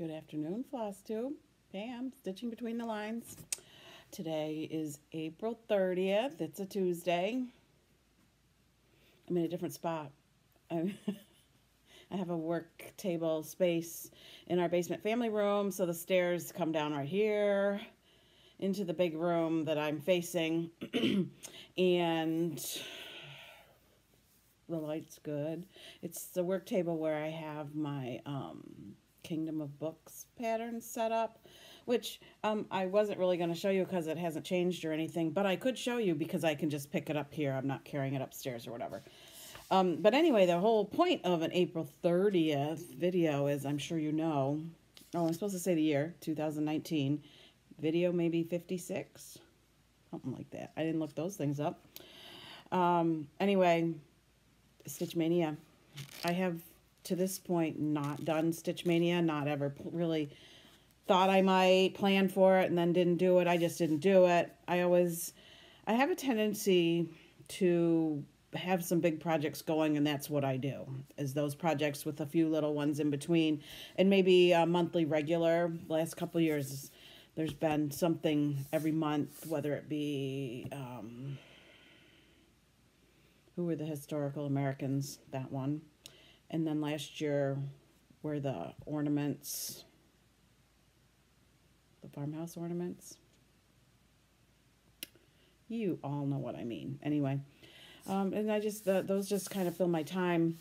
Good afternoon, Floss Tube. Pam, stitching between the lines. Today is April 30th. It's a Tuesday. I'm in a different spot. I have a work table space in our basement family room, so the stairs come down right here into the big room that I'm facing. and the light's good. It's the work table where I have my um, Kingdom of Books pattern set up, which um, I wasn't really going to show you because it hasn't changed or anything, but I could show you because I can just pick it up here. I'm not carrying it upstairs or whatever. Um, but anyway, the whole point of an April 30th video is, I'm sure you know, oh, I'm supposed to say the year, 2019, video maybe 56, something like that. I didn't look those things up. Um, anyway, Stitch Maynia. I have, to this point, not done Stitch Maynia, not ever really thought I might plan for it and then didn't do it. I just didn't do it. I always, I have a tendency to have some big projects going and that's what I do is those projects with a few little ones in between and maybe a monthly regular last couple years there's been something every month whether it be um, who were the historical Americans that one and then last year were the ornaments the farmhouse ornaments you all know what I mean anyway um, and I just, the, those just kind of fill my time.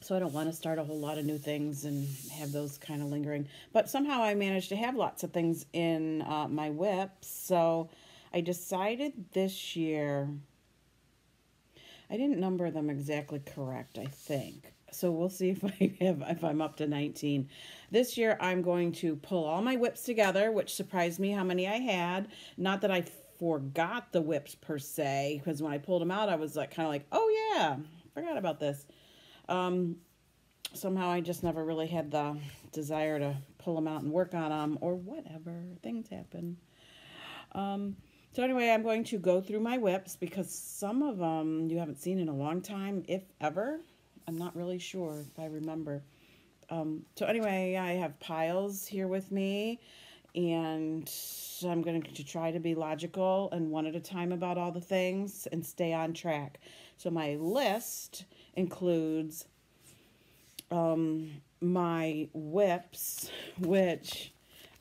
So I don't want to start a whole lot of new things and have those kind of lingering. But somehow I managed to have lots of things in uh, my WIP. So I decided this year, I didn't number them exactly correct, I think. So we'll see if I have if I'm up to 19. This year I'm going to pull all my whips together, which surprised me how many I had. Not that I forgot the whips per se because when I pulled them out, I was like kind of like, oh yeah, forgot about this. Um, somehow I just never really had the desire to pull them out and work on them or whatever. Things happen. Um, so anyway, I'm going to go through my whips because some of them you haven't seen in a long time, if ever. I'm not really sure if I remember. Um, so anyway, I have piles here with me and I'm going to try to be logical and one at a time about all the things and stay on track. So my list includes um, my whips, which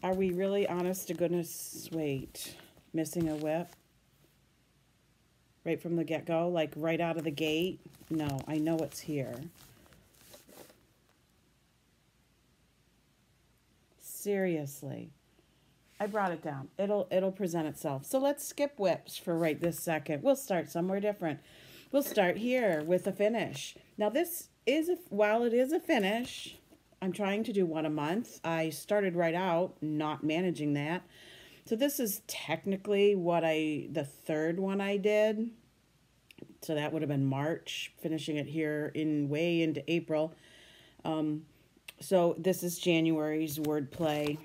are we really honest to goodness? Wait, missing a WIP? Right from the get-go, like right out of the gate? No, I know it's here. Seriously. I brought it down. It'll it'll present itself. So let's skip whips for right this second. We'll start somewhere different. We'll start here with a finish. Now this is a, while it is a finish, I'm trying to do one a month. I started right out not managing that. So this is technically what I the third one I did. So that would have been March, finishing it here in way into April. Um, so this is January's wordplay.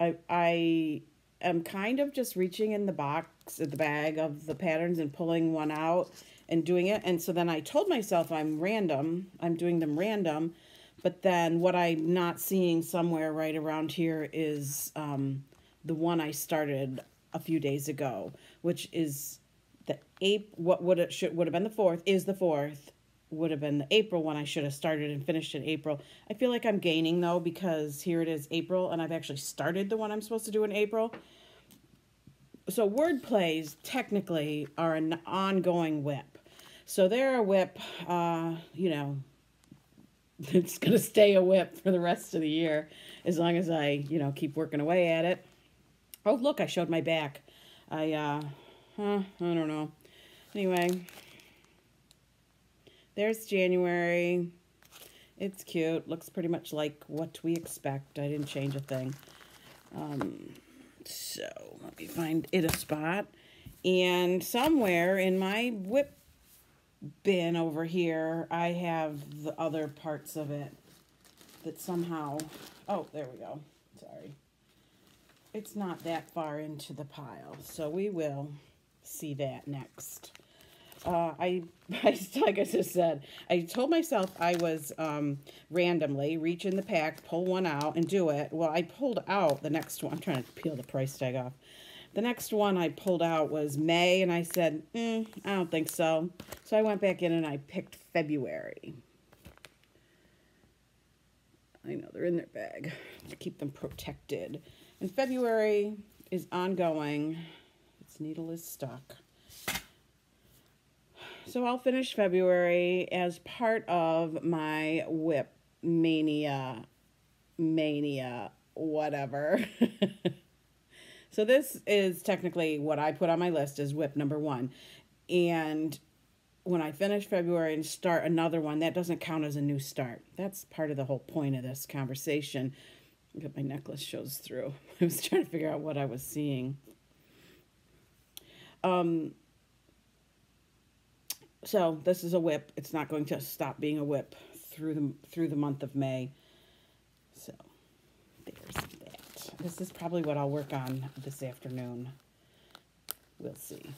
I I am kind of just reaching in the box, at the bag of the patterns and pulling one out and doing it. And so then I told myself I'm random. I'm doing them random. But then what I'm not seeing somewhere right around here is um, the one I started a few days ago, which is the eighth. What would it should would have been the fourth is the fourth, would have been the April one. I should have started and finished in April. I feel like I'm gaining though because here it is April and I've actually started the one I'm supposed to do in April. So word plays technically are an ongoing whip. So they're a whip, uh, you know, it's going to stay a whip for the rest of the year as long as I, you know, keep working away at it. Oh, look, I showed my back. I, uh, huh, I don't know. Anyway, there's January. It's cute. Looks pretty much like what we expect. I didn't change a thing. Um, so let me find it a spot. And somewhere in my WIP bin over here, I have the other parts of it that somehow, oh, there we go. Sorry. It's not that far into the pile, so we will see that next. uh, I, I, like I just said, I told myself I was um, randomly reach in the pack, pull one out, and do it. Well, I pulled out the next one. I'm trying to peel the price tag off. The next one I pulled out was May, and I said, mm, I don't think so. So I went back in and I picked February. I know they're in their bag to keep them protected. And February is ongoing. Its needle is stuck. So I'll finish February as part of my whip mania, mania, whatever. so this is technically what I put on my list as whip number one. And when I finish February and start another one, that doesn't count as a new start. That's part of the whole point of this conversation. At my necklace shows through. I was trying to figure out what I was seeing. Um, so this is a whip. It's not going to stop being a whip through the through the month of May. So there's. This is probably what I'll work on this afternoon. We'll see.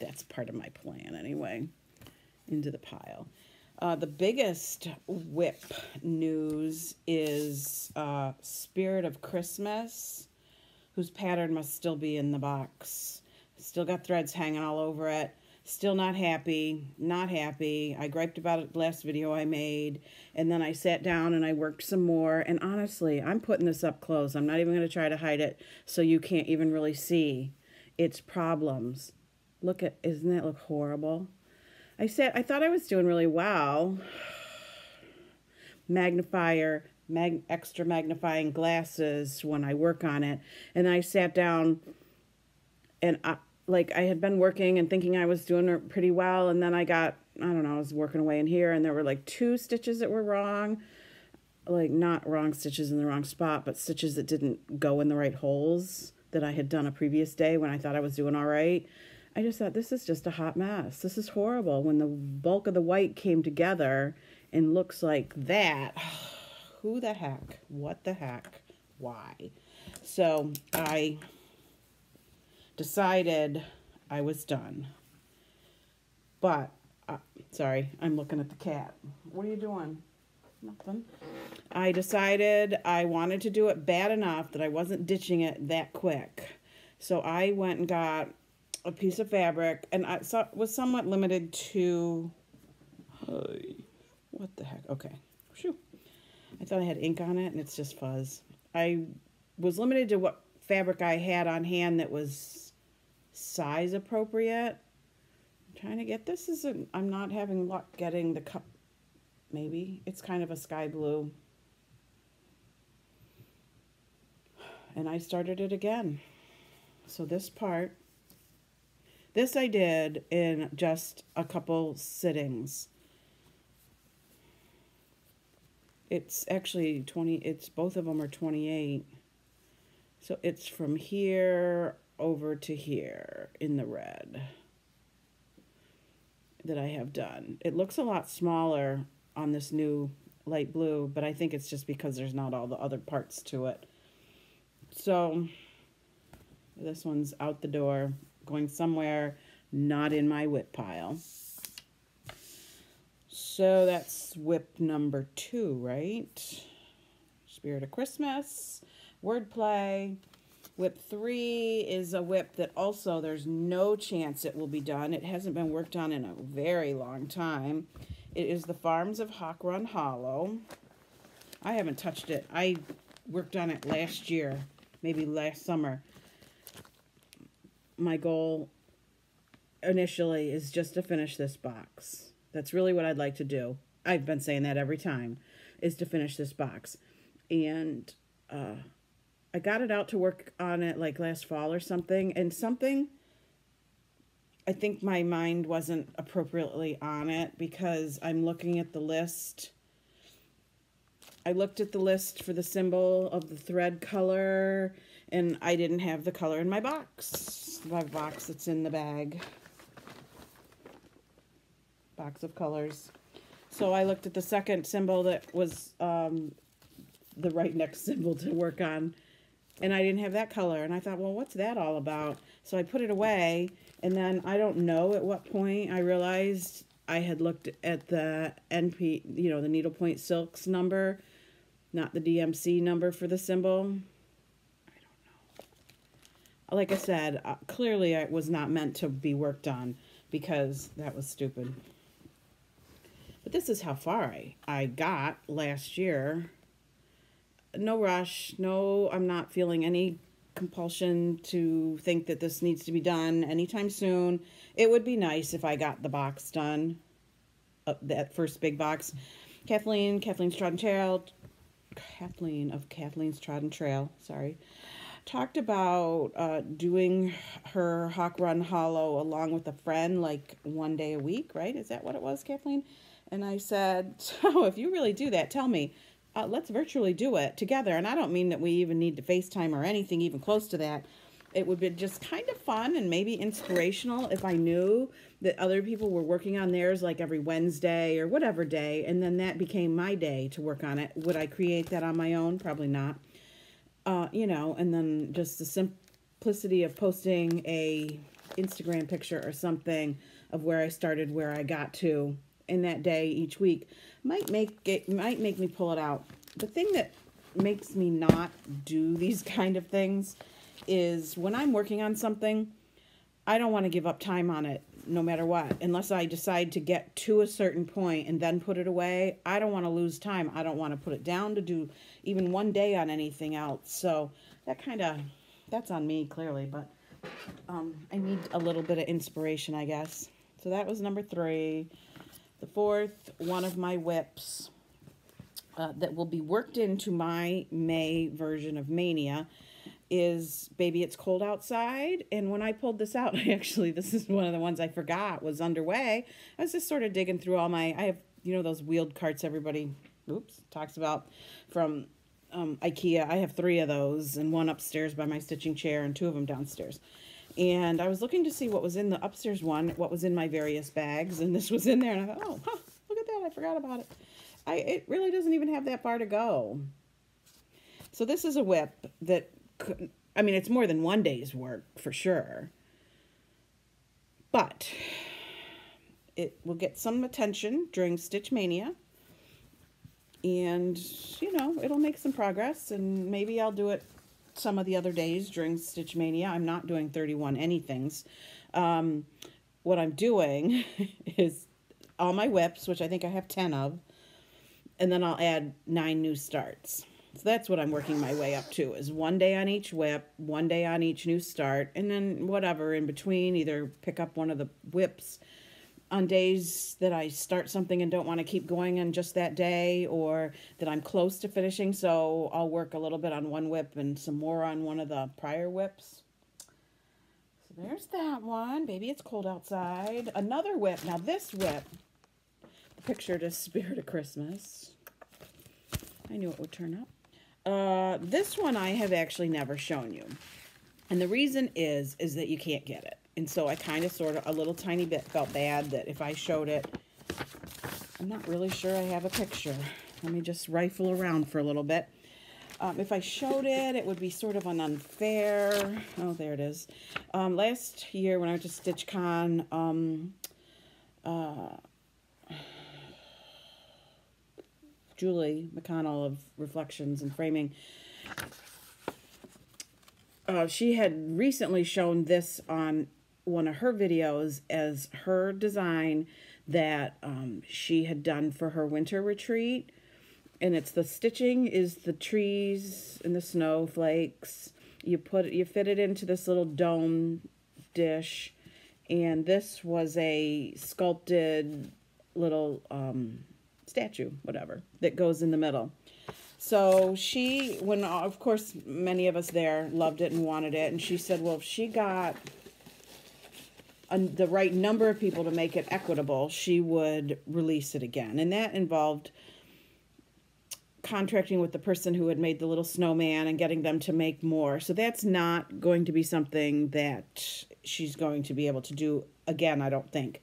That's part of my plan anyway. Into the pile. Uh, the biggest whip news is uh, Spirit of Christmas, whose pattern must still be in the box. Still got threads hanging all over it. Still not happy, not happy. I griped about it last video I made, and then I sat down and I worked some more. And honestly, I'm putting this up close. I'm not even going to try to hide it so you can't even really see its problems. Look at, isn't that look horrible? I said, I thought I was doing really well. Magnifier, mag, extra magnifying glasses when I work on it. And I sat down and I, like I had been working and thinking I was doing pretty well, and then I got I don't know I was working away in here, and there were like two stitches that were wrong, like not wrong stitches in the wrong spot, but stitches that didn't go in the right holes that I had done a previous day when I thought I was doing all right. I just thought this is just a hot mess. This is horrible. When the bulk of the white came together and looks like that, who the heck? What the heck? Why? So I decided I was done. But, uh, sorry, I'm looking at the cat. What are you doing? Nothing. I decided I wanted to do it bad enough that I wasn't ditching it that quick. So I went and got a piece of fabric, and I was somewhat limited to. what the heck? Okay. Shoo. I thought I had ink on it, and it's just fuzz. I was limited to what fabric I had on hand that was size appropriate. I'm trying to get this Is I'm not having luck getting the cup. Maybe. It's kind of a sky blue. And I started it again. So this part this I did in just a couple sittings. It's actually 20 it's both of them are 28 so it's from here over to here in the red that I have done. It looks a lot smaller on this new light blue, but I think it's just because there's not all the other parts to it. So this one's out the door, going somewhere not in my whip pile. So that's whip number two, right? Spirit of Christmas, wordplay, Whip 3 is a whip that also there's no chance it will be done. It hasn't been worked on in a very long time. It is the Farms of Hawk Run Hollow. I haven't touched it. I worked on it last year, maybe last summer. My goal initially is just to finish this box. That's really what I'd like to do. I've been saying that every time, is to finish this box. And uh, I got it out to work on it like last fall or something, and something I think my mind wasn't appropriately on it because I'm looking at the list. I looked at the list for the symbol of the thread color, and I didn't have the color in my box. My box that's in the bag. Box of colors. So I looked at the second symbol that was um, the right next symbol to work on and I didn't have that color. And I thought, well, what's that all about? So I put it away, And then I don't know at what point I realized I had looked at the NP, you know, the needlepoint silks number, not the DMC number for the symbol. I don't know. Like I said, uh, clearly it was not meant to be worked on because that was stupid. But this is how far I, I got last year. No rush. No, I'm not feeling any compulsion to think that this needs to be done anytime soon. It would be nice if I got the box done, uh, that first big box. Kathleen, Kathleen's Trodden Trail, Kathleen of Kathleen's Trodden Trail, sorry, talked about uh, doing her Hawk Run Hollow along with a friend like one day a week, right? Is that what it was, Kathleen? And I said, so if you really do that, tell me uh, let's virtually do it together. And I don't mean that we even need to FaceTime or anything even close to that. It would be just kind of fun and maybe inspirational if I knew that other people were working on theirs like every Wednesday or whatever day, and then that became my day to work on it. Would I create that on my own? Probably not. Uh, you know, and then just the simplicity of posting a Instagram picture or something of where I started, where I got to in that day each week might make it might make me pull it out. The thing that makes me not do these kind of things is when I'm working on something, I don't want to give up time on it no matter what. Unless I decide to get to a certain point and then put it away, I don't want to lose time. I don't want to put it down to do even one day on anything else. So that kind of that's on me clearly, but um, I need a little bit of inspiration, I guess. So that was number three. The fourth, one of my whips uh, that will be worked into my May version of Maynia is Baby It's Cold Outside. And when I pulled this out, I actually, this is one of the ones I forgot was underway. I was just sort of digging through all my, I have, you know, those wheeled carts everybody, oops, talks about from um, Ikea. I have three of those and one upstairs by my stitching chair and two of them downstairs and I was looking to see what was in the upstairs one, what was in my various bags, and this was in there, and I thought, oh, huh, look at that, I forgot about it. I It really doesn't even have that far to go. So this is a whip that, could, I mean, it's more than one day's work, for sure. But it will get some attention during Stitch Maynia. And, you know, it'll make some progress, and maybe I'll do it some of the other days during Stitch Maynia. I'm not doing 31 anythings. Um, what I'm doing is all my whips, which I think I have 10 of, and then I'll add nine new starts. So that's what I'm working my way up to is one day on each whip, one day on each new start, and then whatever in between, either pick up one of the WIPs on days that I start something and don't want to keep going on just that day or that I'm close to finishing. So I'll work a little bit on one whip and some more on one of the prior whips. So there's that one. Baby, it's cold outside. Another whip. Now this whip, the picture to Spirit of Christmas. I knew it would turn up. Uh, this one I have actually never shown you. And the reason is, is that you can't get it. And so I kind of sort of, a little tiny bit felt bad that if I showed it, I'm not really sure I have a picture. Let me just rifle around for a little bit. Um, if I showed it, it would be sort of an unfair. Oh, there it is. Um, last year when I went to StitchCon, um, uh, Julie McConnell of Reflections and Framing, uh, she had recently shown this on one of her videos as her design that um, she had done for her winter retreat. And it's the stitching is the trees and the snowflakes. You put you fit it into this little dome dish. And this was a sculpted little um, statue, whatever, that goes in the middle. So she, when of course many of us there loved it and wanted it, and she said, well, if she got a, the right number of people to make it equitable, she would release it again. And that involved contracting with the person who had made the little snowman and getting them to make more. So that's not going to be something that she's going to be able to do again, I don't think.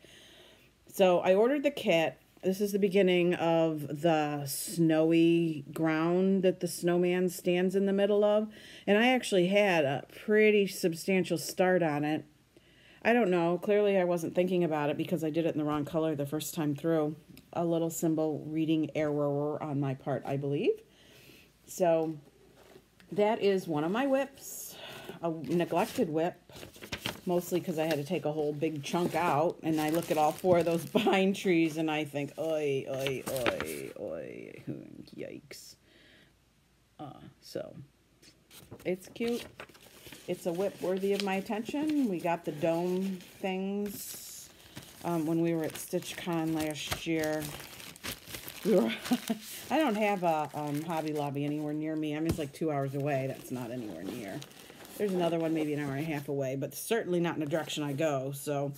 So I ordered the kit. This is the beginning of the snowy ground that the snowman stands in the middle of. And I actually had a pretty substantial start on it I don't know. Clearly, I wasn't thinking about it because I did it in the wrong color the first time through. A little symbol reading error on my part, I believe. So that is one of my whips, a neglected whip, mostly because I had to take a whole big chunk out. And I look at all four of those pine trees and I think, oi, oi, oi, oi, yikes. Uh, so it's cute. It's a whip worthy of my attention. We got the dome things um, when we were at StitchCon last year. We were I don't have a um, Hobby Lobby anywhere near me. I mean, it's like two hours away. That's not anywhere near. There's another one maybe an hour and a half away, but certainly not in the direction I go. So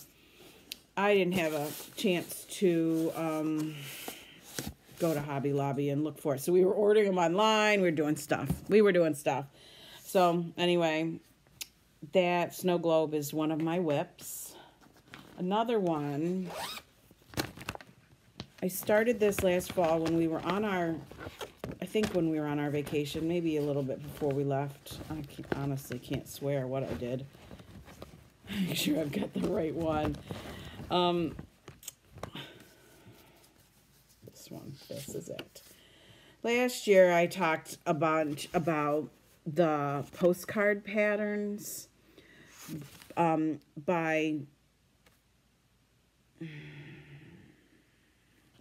I didn't have a chance to um, go to Hobby Lobby and look for it. So we were ordering them online. We were doing stuff. We were doing stuff. So anyway, that snow globe is one of my whips. Another one, I started this last fall when we were on our, I think when we were on our vacation, maybe a little bit before we left. I can't, honestly can't swear what I did. Make sure I've got the right one. Um, this one, this is it. Last year I talked a bunch about the postcard patterns um, by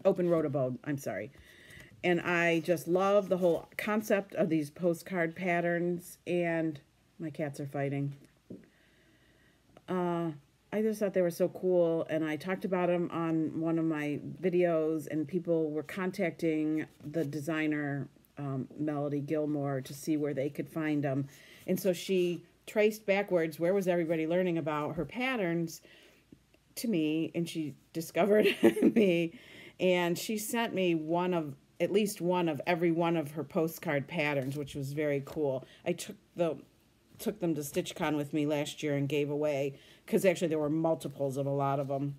Open Road Abode. I'm sorry. And I just love the whole concept of these postcard patterns. And my cats are fighting. Uh, I just thought they were so cool. And I talked about them on one of my videos. And people were contacting the designer, um, Melody Gilmore, to see where they could find them. And so she traced backwards where was everybody learning about her patterns to me and she discovered me and she sent me one of at least one of every one of her postcard patterns which was very cool. I took the took them to stitchcon with me last year and gave away because actually there were multiples of a lot of them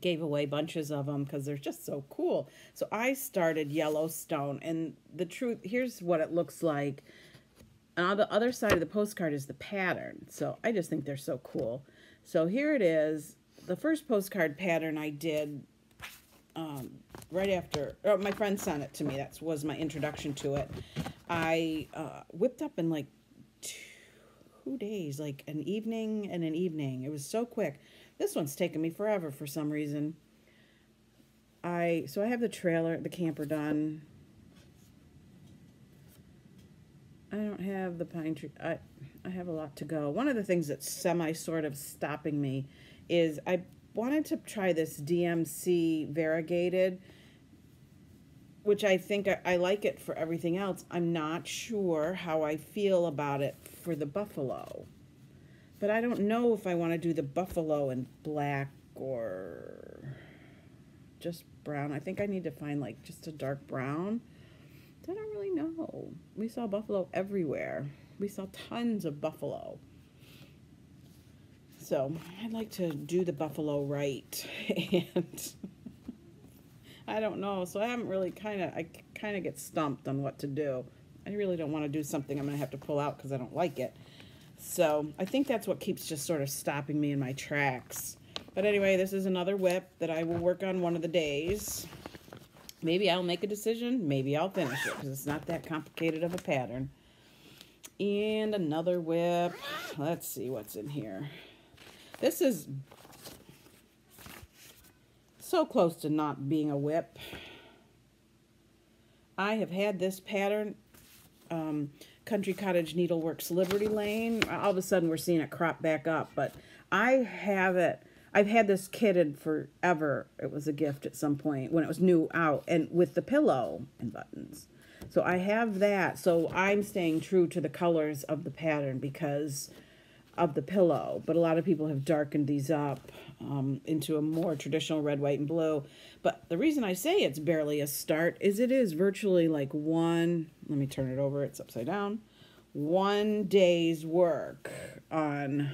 gave away bunches of them because they're just so cool. So i started yellowstone and the truth here's what it looks like and on the other side of the postcard is the pattern. So I just think they're so cool. So here it is. The first postcard pattern I did um, right after, oh, my friend sent it to me. That was my introduction to it. I uh, whipped up in like two days, like an evening and an evening. It was so quick. This one's taken me forever for some reason. I so I have the trailer, the camper done. I don't have the pine tree. I, I have a lot to go. One of the things that's semi sort of stopping me is I wanted to try this DMC variegated, which I think I, I like it for everything else. I'm not sure how I feel about it for the buffalo. But I don't know if I want to do the buffalo in black or just brown. I think I need to find like just a dark brown. I don't really know. We saw buffalo everywhere. We saw tons of buffalo. So I'd like to do the buffalo right. and I don't know. So I haven't really kind of, I kind of get stumped on what to do. I really don't want to do something I'm going to have to pull out because I don't like it. So I think that's what keeps just sort of stopping me in my tracks. But anyway, this is another whip that I will work on one of the days. Maybe I'll make a decision. Maybe I'll finish it because it's not that complicated of a pattern. And another whip. Let's see what's in here. This is so close to not being a whip. I have had this pattern, um, Country Cottage Needleworks Liberty Lane. All of a sudden we're seeing it crop back up, but I have it I've had this kitted forever. It was a gift at some point when it was new out and with the pillow and buttons. So I have that. So I'm staying true to the colors of the pattern because of the pillow. But a lot of people have darkened these up um, into a more traditional red, white, and blue. But the reason I say it's barely a start is it is virtually like one, let me turn it over, it's upside down, one day's work on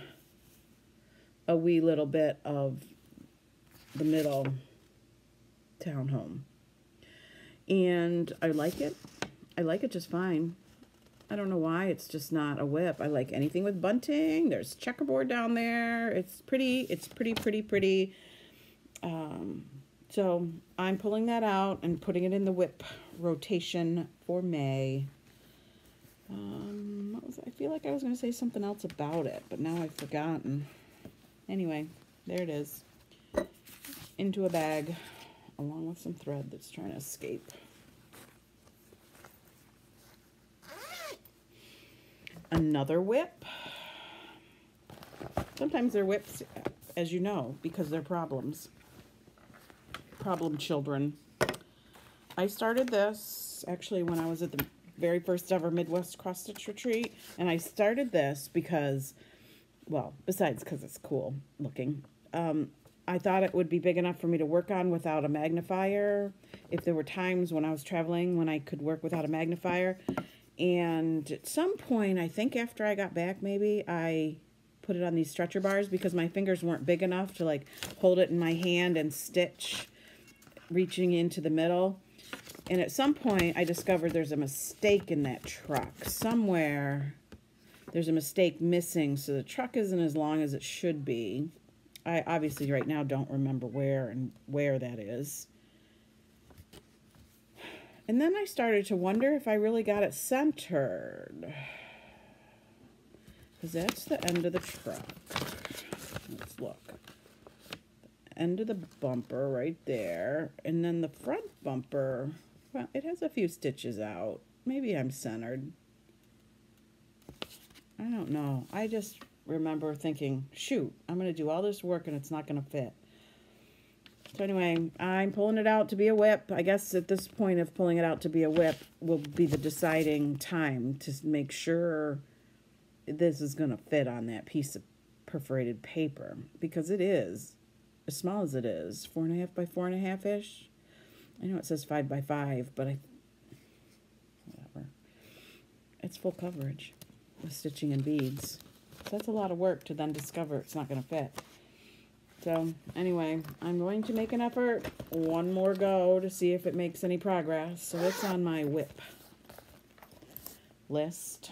a wee little bit of the middle townhome. And I like it. I like it just fine. I don't know why it's just not a whip. I like anything with bunting. There's checkerboard down there. It's pretty. It's pretty, pretty, pretty. Um, so I'm pulling that out and putting it in the whip rotation for May. Um, I feel like I was going to say something else about it, but now I've forgotten. Anyway, there it is. Into a bag along with some thread that's trying to escape. Another whip. Sometimes they're whips, as you know, because they're problems. Problem children. I started this actually when I was at the very first ever Midwest cross stitch retreat, and I started this because, well, besides because it's cool looking, um, I thought it would be big enough for me to work on without a magnifier. If there were times when I was traveling when I could work without a magnifier. And at some point, I think after I got back, maybe I put it on these stretcher bars because my fingers weren't big enough to like hold it in my hand and stitch reaching into the middle. And at some point, I discovered there's a mistake in that truck. Somewhere, there's a mistake missing, so the truck isn't as long as it should be. I obviously right now don't remember where and where that is. And then I started to wonder if I really got it centered. Because that's the end of the truck. Let's look. The end of the bumper right there. And then the front bumper, well, it has a few stitches out. Maybe I'm centered. I don't know. I just remember thinking, shoot, I'm going to do all this work and it's not going to fit. So anyway, I'm pulling it out to be a whip. I guess at this point of pulling it out to be a whip will be the deciding time to make sure this is going to fit on that piece of perforated paper because it is as small as it is four and a half by four and a half ish I know it says five by five but I whatever it's full coverage with stitching and beads so that's a lot of work to then discover it's not going to fit so anyway I'm going to make an effort one more go to see if it makes any progress so it's on my whip list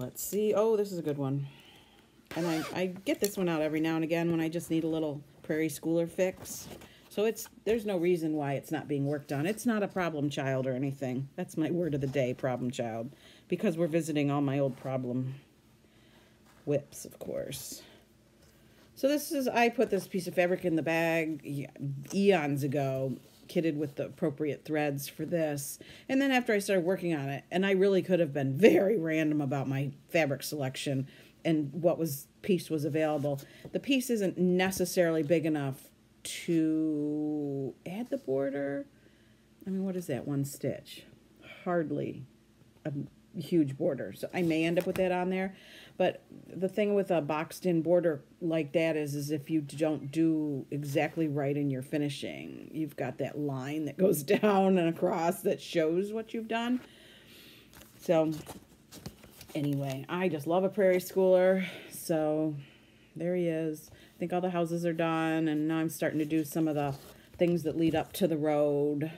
Let's see. Oh, this is a good one. And I, I get this one out every now and again when I just need a little prairie schooler fix. So it's there's no reason why it's not being worked on. It's not a problem child or anything. That's my word of the day, problem child. Because we're visiting all my old problem whips, of course. So this is, I put this piece of fabric in the bag eons ago kitted with the appropriate threads for this. And then after I started working on it, and I really could have been very random about my fabric selection and what was piece was available. The piece isn't necessarily big enough to add the border. I mean, what is that one stitch? Hardly huge border. So I may end up with that on there. But the thing with a boxed in border like that is, is if you don't do exactly right in your finishing, you've got that line that goes down and across that shows what you've done. So anyway, I just love a prairie schooler. So there he is. I think all the houses are done. And now I'm starting to do some of the things that lead up to the road.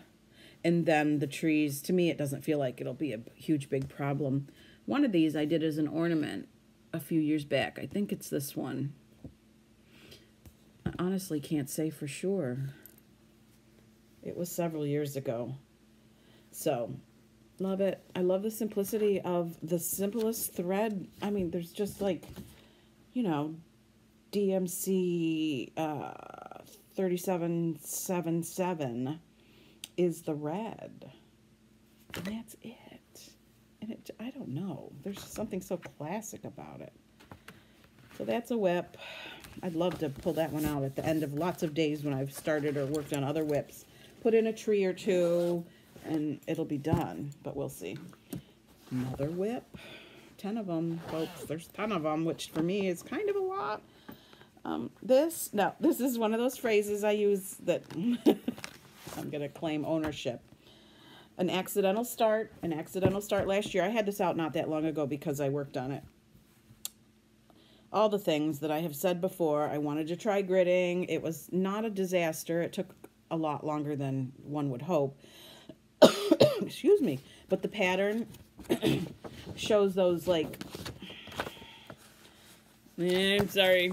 And then the trees, to me, it doesn't feel like it'll be a huge, big problem. One of these I did as an ornament a few years back. I think it's this one. I honestly can't say for sure. It was several years ago. So, love it. I love the simplicity of the simplest thread. I mean, there's just like, you know, DMC uh, 3777 is the red. And that's it and it, I don't know. There's something so classic about it. So that's a whip. I'd love to pull that one out at the end of lots of days when I've started or worked on other whips. Put in a tree or two, and it'll be done, but we'll see. Another whip. Ten of them, folks. There's ten of them, which for me is kind of a lot. Um, this, no, this is one of those phrases I use that I'm going to claim ownership an accidental start, an accidental start last year. I had this out not that long ago because I worked on it. All the things that I have said before. I wanted to try gridding. It was not a disaster. It took a lot longer than one would hope. Excuse me. But the pattern shows those like I'm sorry.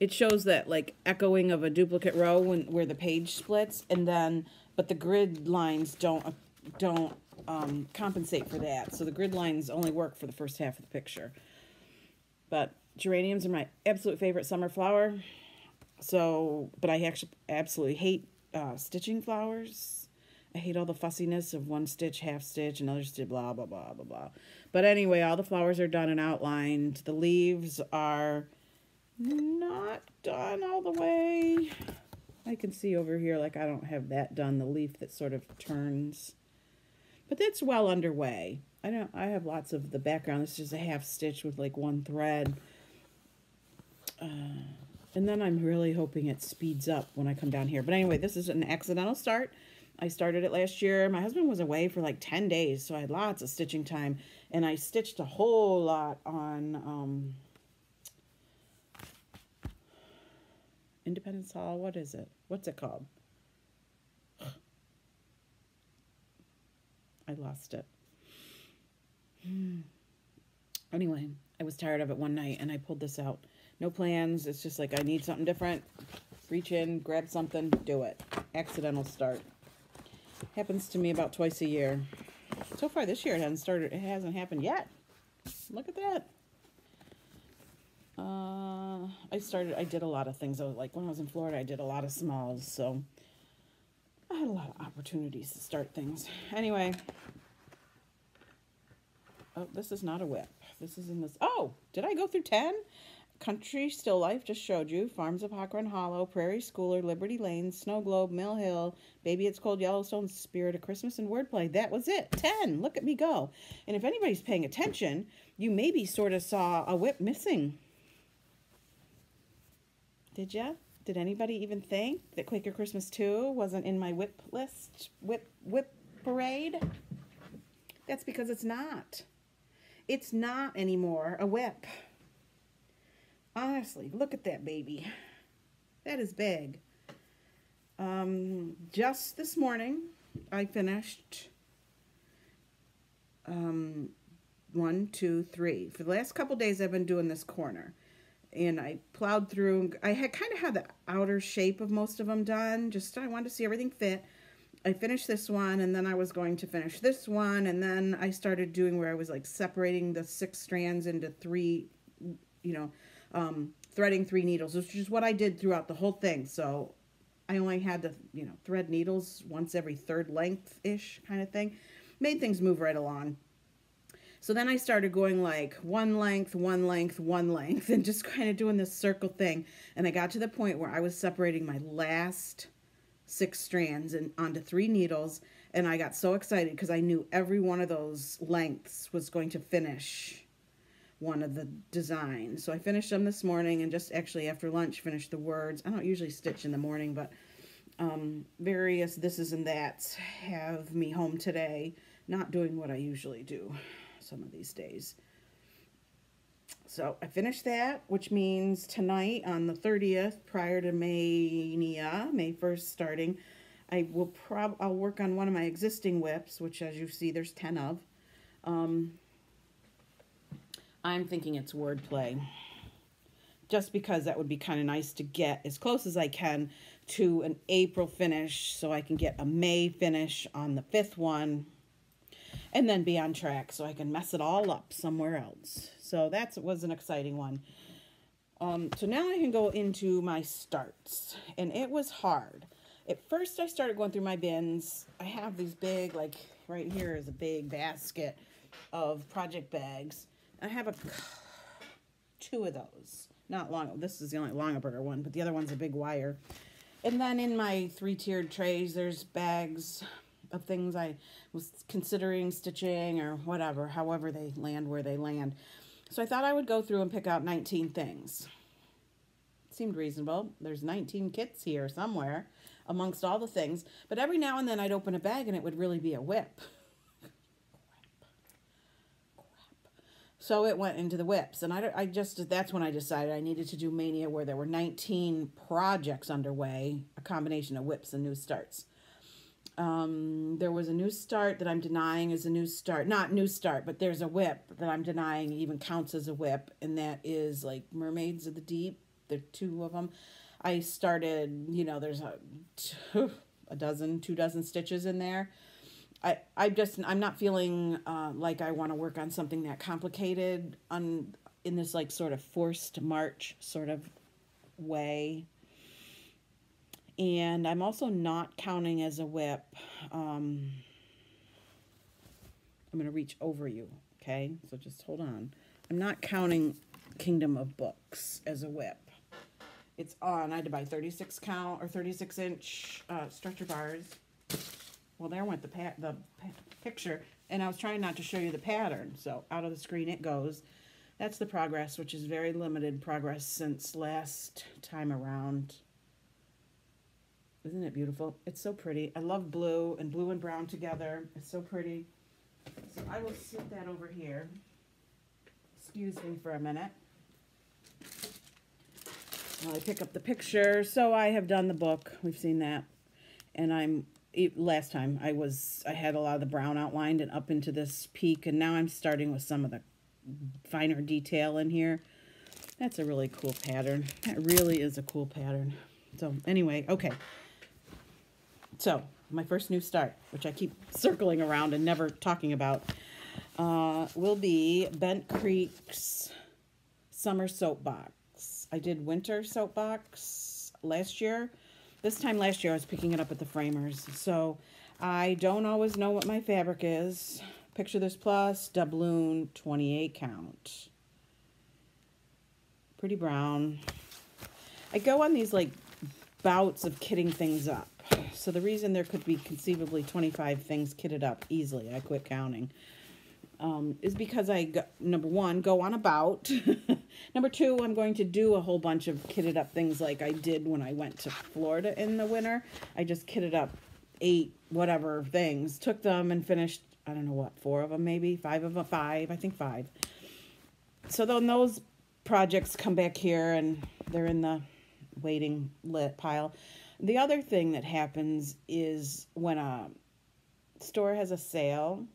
It shows that like echoing of a duplicate row when where the page splits and then but the grid lines don't don't um, compensate for that. So the grid lines only work for the first half of the picture. But geraniums are my absolute favorite summer flower. So, but I actually absolutely hate uh, stitching flowers. I hate all the fussiness of one stitch, half stitch, another stitch, blah, blah, blah, blah, blah. But anyway, all the flowers are done and outlined. The leaves are not done all the way. I can see over here, like I don't have that done, the leaf that sort of turns. But that's well underway. I don't, I have lots of the background. It's just a half stitch with like one thread. Uh, and then I'm really hoping it speeds up when I come down here. But anyway, this is an accidental start. I started it last year. My husband was away for like 10 days, so I had lots of stitching time. And I stitched a whole lot on um, Independence Hall. What is it? What's it called? I lost it. Anyway, I was tired of it one night and I pulled this out. No plans. It's just like I need something different. Reach in, grab something, do it. Accidental start. Happens to me about twice a year. So far this year it hasn't started. It hasn't happened yet. Look at that. Uh, I started. I did a lot of things. I was like when I was in Florida, I did a lot of smalls. So I had a lot of opportunities to start things. Anyway. Oh, this is not a whip. This is in this. Oh, did I go through 10? Country Still Life just showed you. Farms of Hawk Hollow, Prairie Schooler, Liberty Lane, Snow Globe, Mill Hill, Baby It's Cold, Yellowstone, Spirit of Christmas, and Wordplay. That was it. 10. Look at me go. And if anybody's paying attention, you maybe sort of saw a whip missing. Did ya? Did anybody even think that Quaker Christmas 2 wasn't in my whip list? Whip, whip parade? That's because it's not. It's not anymore a whip. Honestly, look at that baby. That is big. Um, just this morning, I finished um, one, two, three. For the last couple days, I've been doing this corner. And I plowed through. I had kind of had the outer shape of most of them done. Just I wanted to see everything fit. I finished this one, and then I was going to finish this one. And then I started doing where I was like separating the six strands into three, you know, um, threading three needles, which is what I did throughout the whole thing. So I only had to, you know, thread needles once every third length-ish kind of thing. Made things move right along. So then I started going like one length, one length, one length, and just kind of doing this circle thing. And I got to the point where I was separating my last six strands and onto three needles. And I got so excited because I knew every one of those lengths was going to finish one of the designs. So I finished them this morning and just actually after lunch finished the words. I don't usually stitch in the morning, but um, various thises and that's have me home today, not doing what I usually do some of these days. So I finished that, which means tonight on the 30th, prior to Maynia, May 1st starting, I will prob I'll work on one of my existing whips, which as you see, there's 10 of. Um, I'm thinking it's wordplay. Just because that would be kind of nice to get as close as I can to an April finish so I can get a May finish on the fifth one and then be on track so I can mess it all up somewhere else. So that was an exciting one. Um, so now I can go into my starts and it was hard. At first I started going through my bins. I have these big, like right here is a big basket of project bags I have a two of those. Not long. This is the only Longaberger one, but the other one's a big wire. And then in my three-tiered trays, there's bags of things I was considering stitching or whatever, however they land where they land. So I thought I would go through and pick out 19 things. seemed reasonable. There's 19 kits here somewhere amongst all the things. But every now and then I'd open a bag and it would really be a whip. So it went into the whips. And I, I just, that's when I decided I needed to do Maynia where there were 19 projects underway, a combination of whips and new starts. Um, there was a new start that I'm denying is a new start. Not new start, but there's a whip that I'm denying even counts as a whip, and that is like Mermaids of the Deep. There are two of them. I started, you know, there's a, a dozen, two dozen stitches in there. I, I just, I'm not feeling uh, like I want to work on something that complicated on in this like sort of forced march sort of way and I'm also not counting as a whip. Um, I'm going to reach over you, okay? So just hold on. I'm not counting Kingdom of Books as a whip. It's on, I had to buy 36 count or 36 inch uh, stretcher bars. Well, there went the, pat, the pa picture, and I was trying not to show you the pattern. So out of the screen it goes. That's the progress, which is very limited progress since last time around. Isn't it beautiful? It's so pretty. I love blue and blue and brown together. It's so pretty. So I will sit that over here. Excuse me for a minute. I pick up the picture. So I have done the book. We've seen that. And I'm, last time I was, I had a lot of the brown outlined and up into this peak. And now I'm starting with some of the finer detail in here. That's a really cool pattern. That really is a cool pattern. So anyway, okay. So, my first new start, which I keep circling around and never talking about, uh, will be Bent Creek's Summer Soapbox. I did Winter Soapbox last year. This time last year, I was picking it up at the Framers. So, I don't always know what my fabric is. Picture this plus, doubloon, 28 count. Pretty brown. I go on these like bouts of kitting things up. So the reason there could be conceivably 25 things kitted up easily, I quit counting, um, is because I, go, number one, go on about. number two, I'm going to do a whole bunch of kitted up things like I did when I went to Florida in the winter. I just kitted up eight whatever things, took them and finished, I don't know what, four of them maybe, five of them, five, I think five. So then those projects come back here and they're in the waiting lit pile. The other thing that happens is when a store has a sale,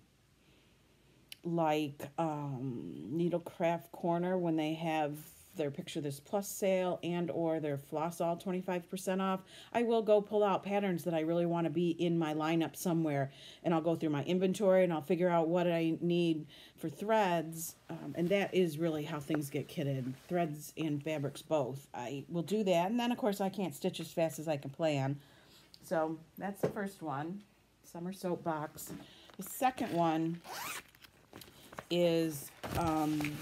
like um, Needlecraft Corner, when they have their picture this plus sale and or their floss all 25% off i will go pull out patterns that i really want to be in my lineup somewhere. And i'll go through my inventory and i'll figure out what i need for threads. Um, and that is really how things get kitted threads and fabrics both. I will do that. And then of course i can't stitch as fast as i can plan. So that's the first one summer soapbox. The second one is um,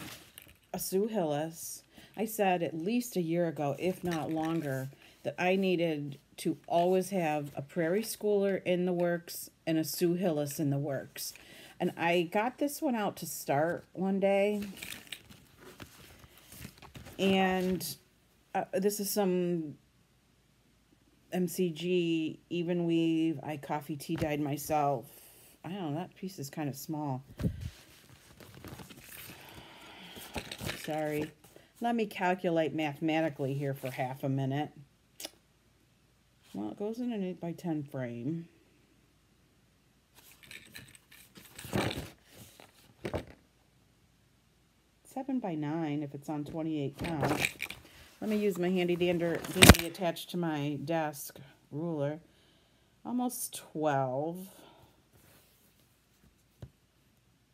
a Sue Hillis I said at least a year ago, if not longer, that I needed to always have a Prairie Schooler in the works and a Sue Hillis in the works. And I got this one out to start one day. And uh, this is some MCG even weave. I coffee tea dyed myself. I don't know, that piece is kind of small. Sorry. Let me calculate mathematically here for half a minute. Well, it goes in an 8 by 10 frame. Seven by nine if it's on 28 count. Let me use my handy dander, dandy attached to my desk ruler. Almost 12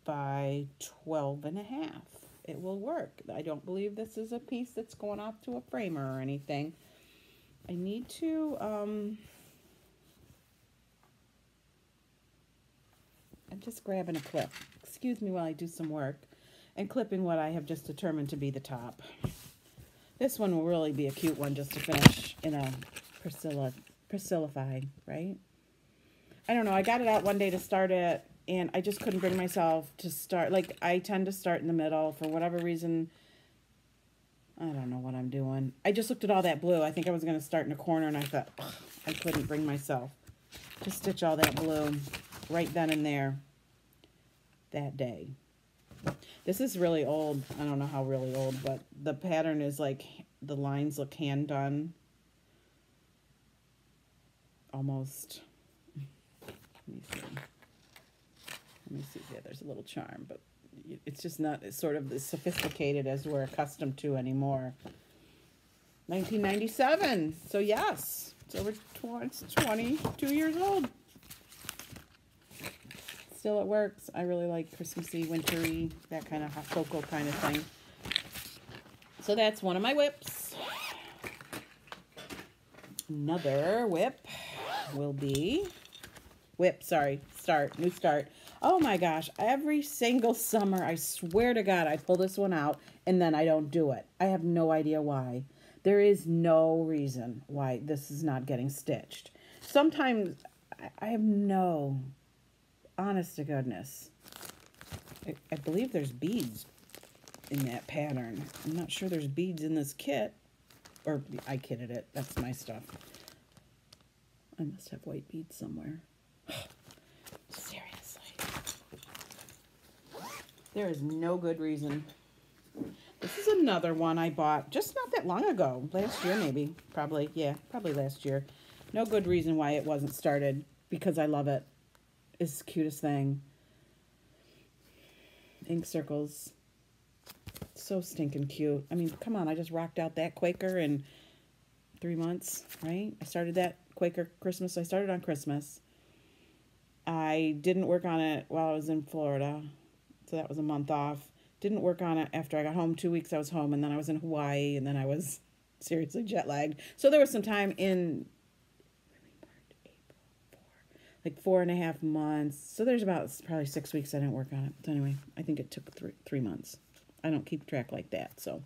by 12 and a half it will work. I don't believe this is a piece that's going off to a framer or anything. I need to, um, I'm just grabbing a clip. Excuse me while I do some work and clipping what I have just determined to be the top. This one will really be a cute one just to finish in a Priscilla, Priscillify, right? I don't know. I got it out one day to start it and I just couldn't bring myself to start. Like, I tend to start in the middle for whatever reason. I don't know what I'm doing. I just looked at all that blue. I think I was going to start in a corner, and I thought, I couldn't bring myself to stitch all that blue right then and there that day. This is really old. I don't know how really old, but the pattern is like, the lines look hand done. Almost Let me see. Let me see. Yeah, there's a little charm, but it's just not as sort of as sophisticated as we're accustomed to anymore. 1997. So yes, it's over it's 22 years old. Still it works. I really like Christmassy, wintry, that kind of hot cocoa kind of thing. So that's one of my whips. Another whip will be whip, sorry, start, new start. Oh my gosh, every single summer, I swear to God, I pull this one out and then I don't do it. I have no idea why. There is no reason why this is not getting stitched. Sometimes I- have no, honest to goodness. I, I believe there's beads in that pattern. I'm not sure there's beads in this kit. Or I kidded it. That's my stuff. I must have white beads somewhere. Seriously. There is no good reason. This is another one I bought just not that long ago. Last year, maybe. Probably. Yeah, probably last year. No good reason why it wasn't started because I love it. It's the cutest thing. Ink circles. So stinking cute. I mean, come on. I just rocked out that Quaker in three months, right? I started that Quaker Christmas. I started on Christmas. I didn't work on it while I was in Florida. So that was a month off. Didn't work on it after I got home. Two weeks I was home, and then I was in Hawaii, and then I was seriously jet lagged. So there was some time in like four and a half months. So there's about probably six weeks I didn't work on it. So anyway, I think it took three three months. I don't keep track like that. So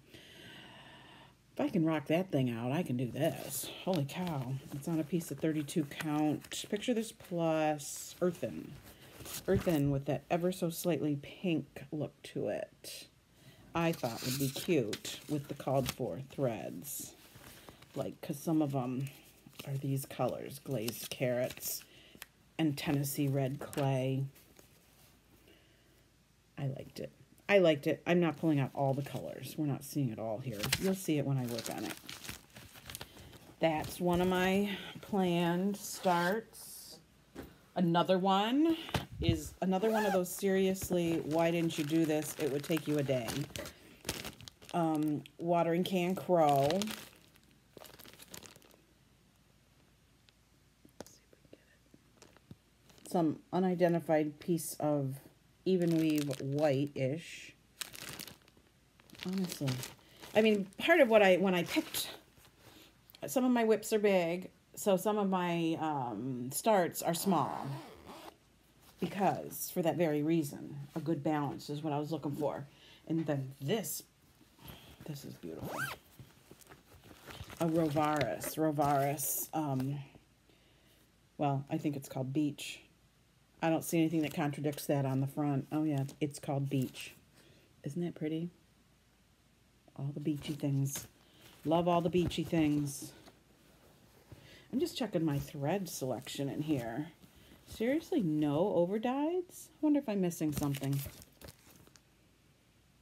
if I can rock that thing out, I can do this. Holy cow. It's on a piece of 32 count. Picture this plus earthen. Earthen with that ever so slightly pink look to it. I thought would be cute with the called for threads. Like, because some of them are these colors glazed carrots and Tennessee red clay. I liked it. I liked it. I'm not pulling out all the colors. We're not seeing it all here. You'll see it when I work on it. That's one of my planned starts. Another one is another one of those seriously, why didn't you do this? It would take you a day. Um, watering can crow. Some unidentified piece of even weave white-ish. Honestly. I mean, part of what I, when I picked, some of my whips are big, so some of my um, starts are small. Because, for that very reason, a good balance is what I was looking for. And then this, this is beautiful. A Rovaris, Rovaris, um, well, I think it's called Beach. I don't see anything that contradicts that on the front. Oh yeah, it's called Beach. Isn't that pretty? All the beachy things. Love all the beachy things. I'm just checking my thread selection in here. Seriously, no overdyes? I wonder if I'm missing something.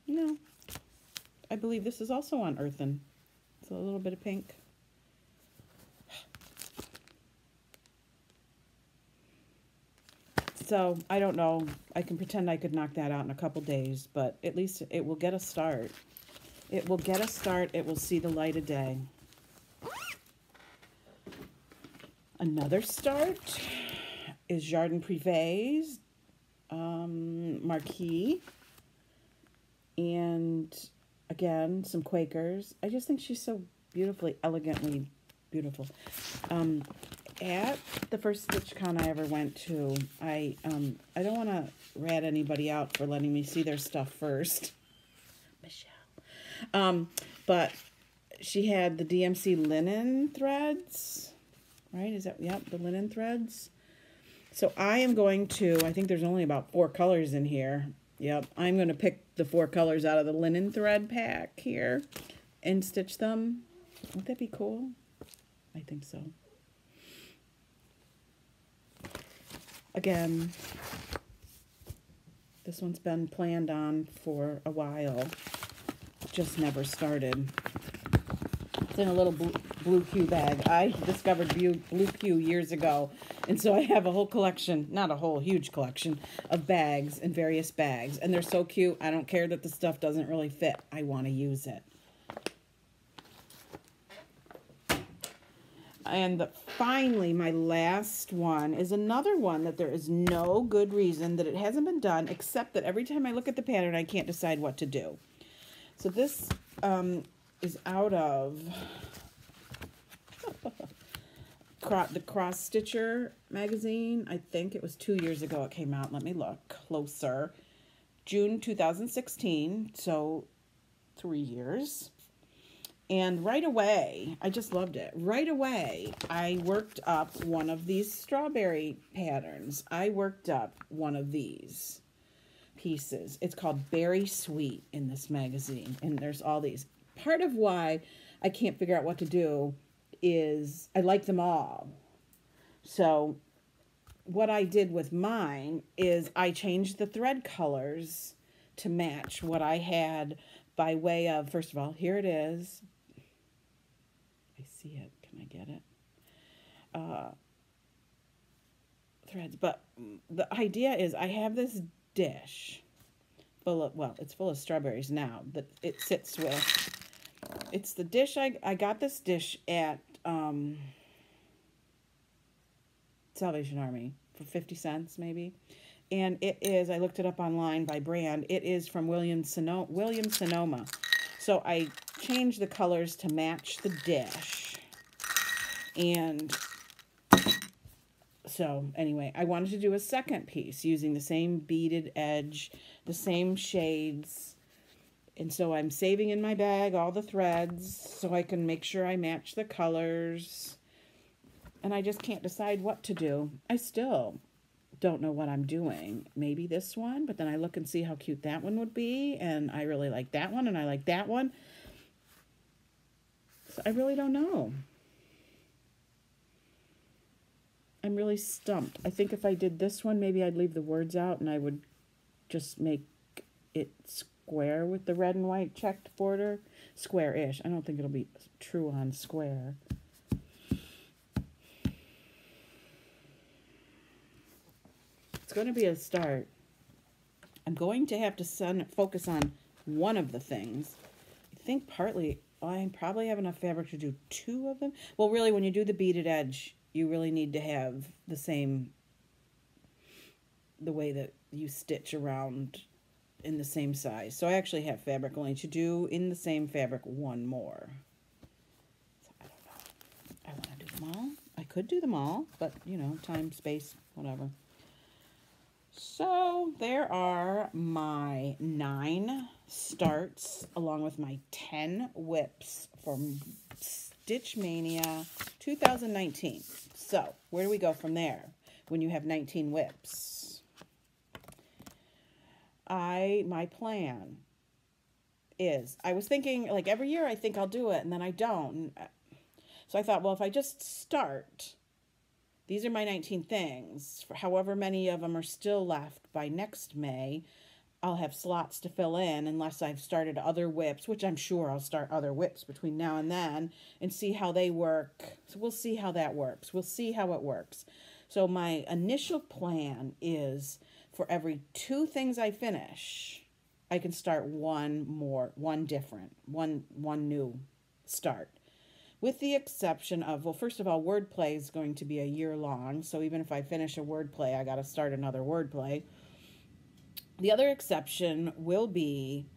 No. I believe this is also on earthen. It's a little bit of pink. So I don't know. I can pretend I could knock that out in a couple days, but at least it will get a start. It will get a start. It will see the light of day. Another start is Jardin Privé's um, Marquis. And again, some Quakers. I just think she's so beautifully, elegantly beautiful. Um, at the first Stitch Con I ever went to, I um I don't want to rat anybody out for letting me see their stuff first. Michelle. Um, but she had the DMC linen threads, right? Is that yep, the linen threads. So I am going to, I think there's only about four colors in here. Yep, I'm going to pick the four colors out of the linen thread pack here and stitch them. Wouldn't that be cool? I think so. Again, this one's been planned on for a while, just never started. It's in a little blue, Blue Q bag. I discovered Blue, Q years ago, and so I have a whole collection, not a whole huge collection, of bags and various bags. And they're so cute. I don't care that the stuff doesn't really fit. I want to use it. And finally, my last one is another one that there is no good reason that it hasn't been done, except that every time I look at the pattern, I can't decide what to do. So this um, is out of the Cross Stitcher magazine. I think it was two years ago it came out. Let me look closer. June 2016, so three years. And right away, I just loved it. Right away, I worked up one of these strawberry patterns. I worked up one of these pieces. It's called Berry Sweet in this magazine. And there's all these. Part of why I can't figure out what to do is I like them all. So what I did with mine is I changed the thread colors to match what I had by way of, first of all, here it is, I see it. Can I get it? Uh, threads. But the idea is I have this dish full of, well, it's full of strawberries now, but it sits with, it's the dish, I, I got this dish at um, Salvation Army for 50 cents maybe. And it is, I looked it up online by brand, it is from William Sonoma, William Sonoma. So I changed the colors to match the dish and so anyway, I wanted to do a second piece using the same beaded edge, the same shades. And so I'm saving in my bag all the threads so I can make sure I match the colors. And I just can't decide what to do. I still don't know what I'm doing. Maybe this one, but then I look and see how cute that one would be. And I really like that one and I like that one. So I really don't know. I'm really stumped. I think if I did this one, maybe I'd leave the words out and I would just make it square with the red and white checked border. Square-ish. I don't think it'll be true on square. It's going to be a start. I'm going to have to focus on one of the things. I think partly I probably have enough fabric to do two of them. Well, really, when you do the beaded edge, you really need to have the same the way that you stitch around in the same size. So I actually have fabric only to do in the same fabric one more. So I don't know. I want to do them all. I could do them all, but you know, time, space, whatever. So there are my nine starts along with my 10 whips from Stitch Maynia 2019. So, where do we go from there when you have 19 WIPs? I, my plan is, I was thinking, like every year I think I'll do it and then I don't. Uh, so I thought, well, if I just start, these are my 19 things, For however many of them are still left by next May, I'll have slots to fill in unless I've started other whips, which I'm sure I'll start other whips between now and then and see how they work. So we'll see how that works. We'll see how it works. So my initial plan is for every two things I finish, I can start one more, one different, one one new start. With the exception of, well, first of all, wordplay is going to be a year long. So even if I finish a wordplay, I got to start another wordplay. The other exception will be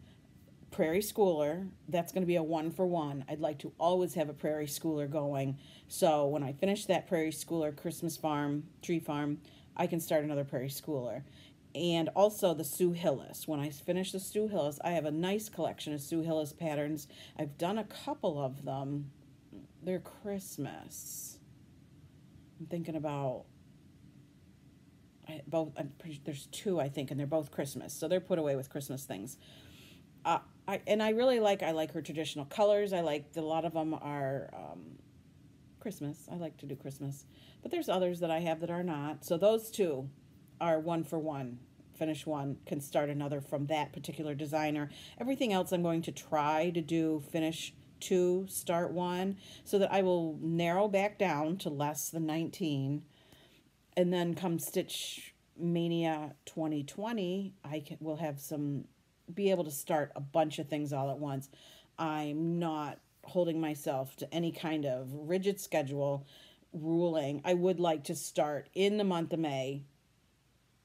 Prairie Schooler. That's going to be a one for one. I'd like to always have a Prairie Schooler going. So when I finish that Prairie Schooler Christmas Farm, Tree Farm, I can start another Prairie Schooler. And also the Sue Hillis. When I finish the Sue Hillis, I have a nice collection of Sue Hillis patterns. I've done a couple of them. They're Christmas. I'm thinking about I, both I'm pretty, there's two I think and they're both Christmas so they're put away with Christmas things uh, I and I really like I like her traditional colors I like a lot of them are um, Christmas I like to do Christmas but there's others that I have that are not so those two are one for one finish one can start another from that particular designer everything else I'm going to try to do finish two, start one, so that I will narrow back down to less than 19. And then come Stitch Maynia 2020, I can, will have some, be able to start a bunch of things all at once. I'm not holding myself to any kind of rigid schedule ruling. I would like to start in the month of May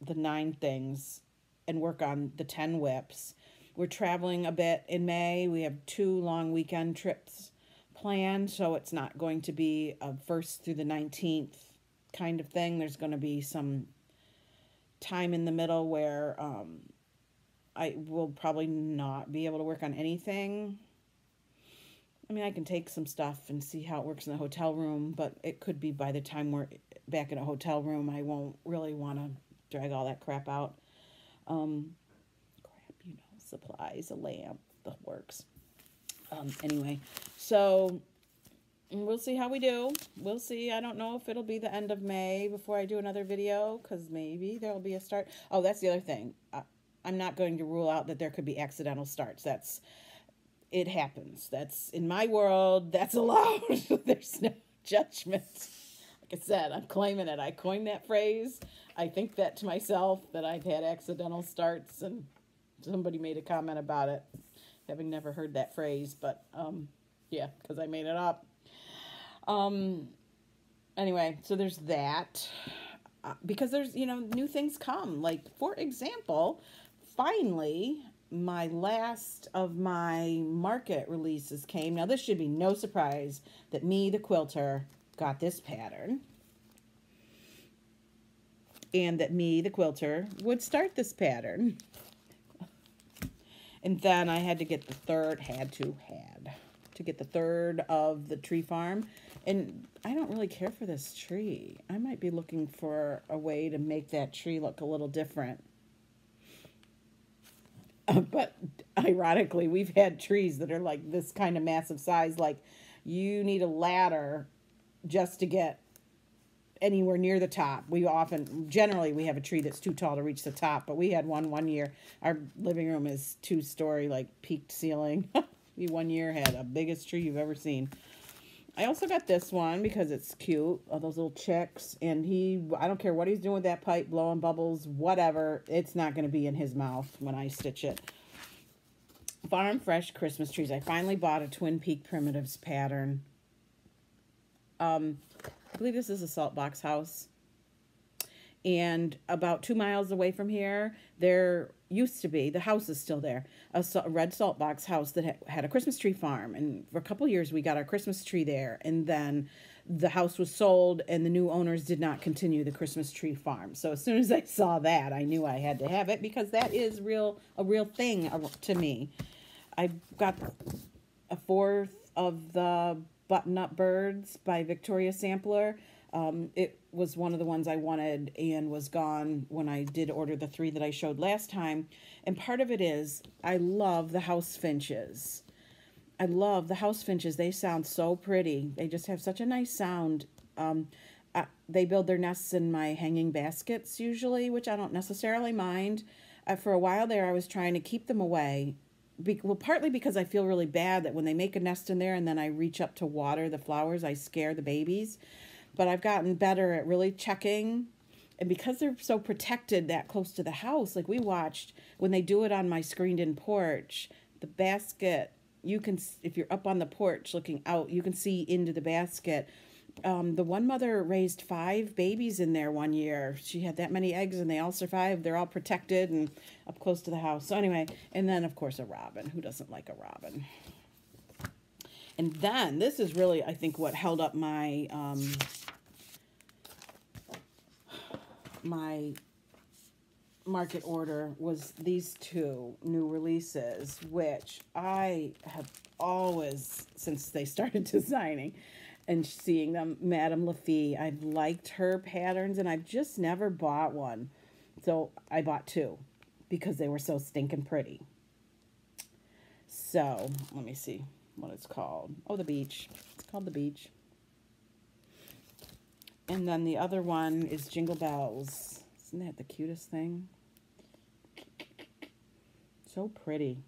the nine things and work on the 10 whips. We're traveling a bit in May. We have two long weekend trips planned, so it's not going to be a first through the 19th kind of thing. There's going to be some time in the middle where um, I will probably not be able to work on anything. I mean, I can take some stuff and see how it works in the hotel room, but it could be by the time we're back in a hotel room, I won't really want to drag all that crap out. Um, crap, you know, supplies, a lamp, the works. Um, anyway, so we'll see how we do. We'll see. I don't know if it'll be the end of May before I do another video because maybe there'll be a start. Oh, that's the other thing. I, I'm not going to rule out that there could be accidental starts. That's it happens. That's in my world. That's allowed. There's no judgment. Like I said, I'm claiming it. I coined that phrase. I think that to myself that I've had accidental starts, and somebody made a comment about it, having never heard that phrase. But um, yeah, because I made it up. Um, anyway, so there's that. Uh, because there's you know new things come. Like for example, finally my last of my market releases came. Now this should be no surprise that me, the quilter, got this pattern and that me, the quilter, would start this pattern. And then I had to get the third, had to, had to get the third of the tree farm. And I don't really care for this tree. I might be looking for a way to make that tree look a little different. Uh, but ironically, we've had trees that are like this kind of massive size. Like you need a ladder just to get anywhere near the top. We often, generally, we have a tree that's too tall to reach the top, but we had one one year. Our living room is two story, like peaked ceiling. we one year had a biggest tree you've ever seen. I also got this one because it's cute, all those little chicks. And he, I don't care what he's doing with that pipe, blowing bubbles, whatever. It's not going to be in his mouth when I stitch it. Farm Fresh Christmas trees. I finally bought a Twin Peak Primitives pattern. Um, I believe this is a salt box house. And about two miles away from here, there used to be, the house is still there, a, red salt box house that ha had a Christmas tree farm. And for a couple years, we got our Christmas tree there. And then the house was sold and the new owners did not continue the Christmas tree farm. So as soon as I saw that, I knew I had to have it because that is real a real thing to me. I've got a fourth of the Button Up Birds by Victoria Sampler. Um, it was one of the ones I wanted and was gone when I did order the three that I showed last time. And part of it is I love the house finches. I love the house finches. They sound so pretty. They just have such a nice sound. Um, uh, they build their nests in my hanging baskets usually, which I don't necessarily mind. Uh, for a while there, I was trying to keep them away be, well, partly because I feel really bad that when they make a nest in there and then I reach up to water the flowers, I scare the babies. But I've gotten better at really checking. And because they're so protected that close to the house, like we watched when they do it on my screened in porch, the basket, you can, if you're up on the porch looking out, you can see into the basket um, the one mother raised five babies in there one year. She had that many eggs and they all survived. They're all protected and up close to the house. So anyway, and then of course a robin. Who doesn't like a robin? And then this is really, I think, what held up my um, my market order was these two new releases, which I have always, since they started designing, and seeing them. Madame Lafitte, I've liked her patterns and I've just never bought one. So I bought two because they were so stinking pretty. So let me see what it's called. Oh, the beach. It's called the beach. And then the other one is Jingle Bells. Isn't that the cutest thing? So pretty.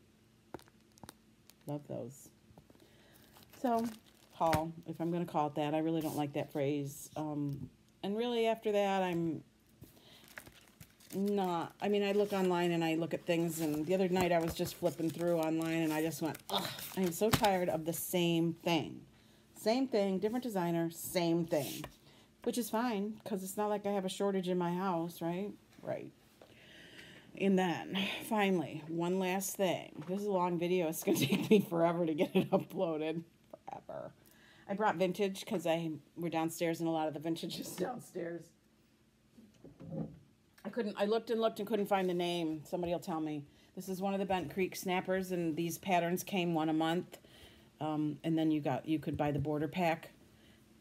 Love those. So, haul, if I'm going to call it that. I really don't like that phrase. Um, and really, after that, I'm not. I mean, I look online and I look at things. And the other night, I was just flipping through online and I just went, ugh, I am so tired of the same thing. Same thing, different designer, same thing. Which is fine because it's not like I have a shortage in my house, right? Right. And then, finally, one last thing. This is a long video. It's going to take me forever to get it uploaded. Forever. I brought vintage because I we're downstairs and a lot of the vintage is downstairs. I couldn't. I looked and looked and couldn't find the name. Somebody will tell me. This is one of the Bent Creek snappers, and these patterns came one a month. Um, and then you got you could buy the border pack.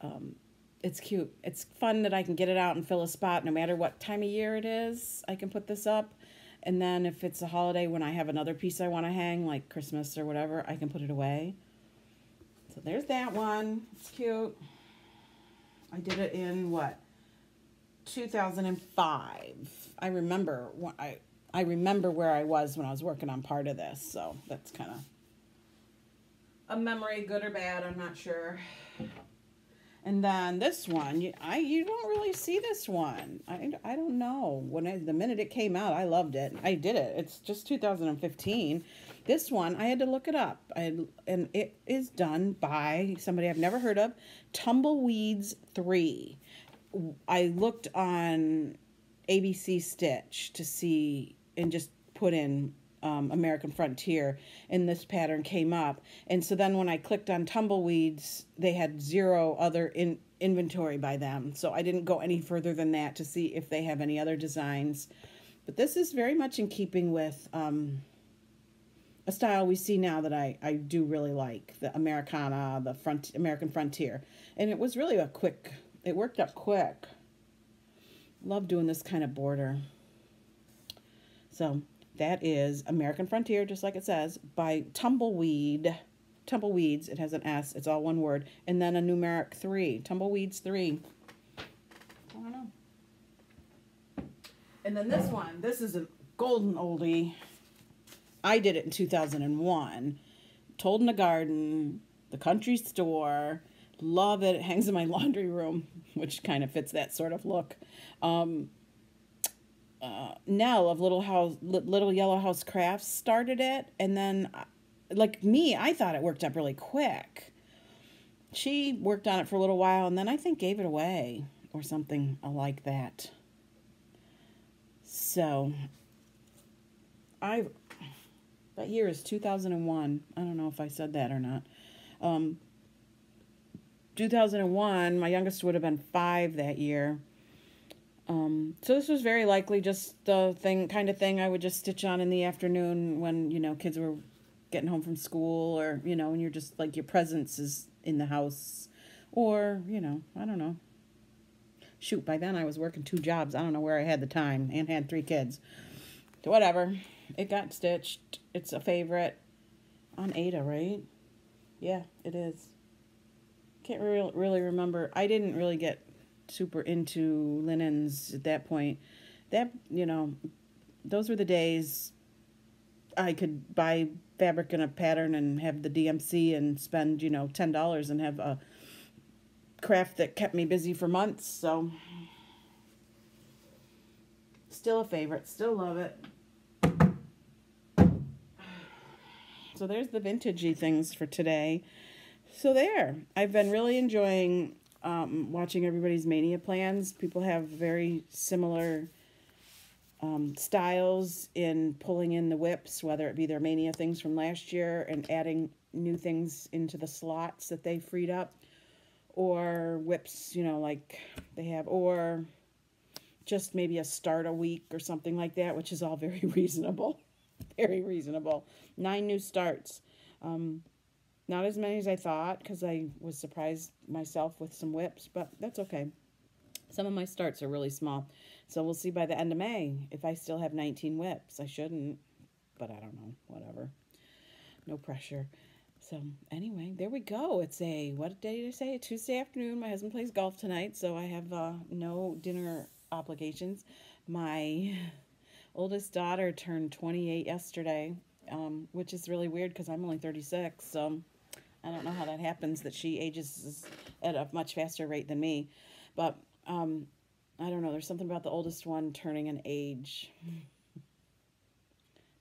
Um, it's cute. It's fun that I can get it out and fill a spot no matter what time of year it is. I can put this up. And then if it's a holiday when I have another piece I want to hang, like Christmas or whatever, I can put it away. So there's that one. It's cute. I did it in what? 2005. I remember I I remember where I was when I was working on part of this, so that's kind of a memory, good or bad. I'm not sure. And then this one, you, I you don't really see this one. I, I don't know. When I, the minute it came out, I loved it. I did it. It's just 2015. This one, I had to look it up. I, and it is done by somebody I've never heard of, Tumbleweeds 3. I looked on ABC Stitch to see and just put in um, American Frontier, and this pattern came up. And so then when I clicked on Tumbleweeds, they had zero other in inventory by them. So I didn't go any further than that to see if they have any other designs. But this is very much in keeping with um, a style we see now that I, I do really like, the Americana, the front American Frontier. And it was really a quick, it worked up quick. Love doing this kind of border. So that is American Frontier, just like it says, by Tumbleweed. Tumbleweeds, it has an S, it's all one word. And then a numeric 3. Tumbleweeds 3. I don't know. And then this one, this is a golden oldie. I did it in 2001. Told in a Garden, the country store. Love it. It hangs in my laundry room, which kind of fits that sort of look. Um, uh, Nell of Little House, Little Yellow House Crafts started it, and then, uh, like me, I thought it worked up really quick. She worked on it for a little while, and then I think gave it away or something like that. So, I that year is 2001. I don't know if I said that or not. Um, 2001, my youngest would have been five that year. Um, so this was very likely just the thing, kind of thing I would just stitch on in the afternoon when you know kids were getting home from school, or you know, and you're just like your presence is in the house, or you know, I don't know. Shoot, by then I was working two jobs. I don't know where I had the time and had three kids. Whatever, it got stitched. It's a favorite on Aida, right? Yeah, it is. Can't re- really remember. I didn't really get super into linens at that point. That, you know, those were the days I could buy fabric in a pattern and have the DMC and spend, you know, $10 and have a craft that kept me busy for months. So, still a favorite, still love it. So, there's the vintagey things for today. So, there. I've been really enjoying um, watching everybody's Maynia plans. People have very similar um, styles in pulling in the whips, whether it be their Maynia things from last year and adding new things into the slots that they freed up, or whips, you know, like they have, or just maybe a start a week or something like that, which is all very reasonable. Very reasonable. Nine new starts. Um, not as many as I thought because I was surprised myself with some whips, but that's okay. Some of my starts are really small. So we'll see by the end of May if I still have 19 whips. I shouldn't, but I don't know. Whatever. No pressure. So anyway, there we go. It's a, what day did I say? A Tuesday afternoon. My husband plays golf tonight, so I have uh, no dinner obligations. My oldest daughter turned 28 yesterday, um, which is really weird because I'm only 36, so I don't know how that happens that she ages at a much faster rate than me. But um, I don't know. There's something about the oldest one turning an age.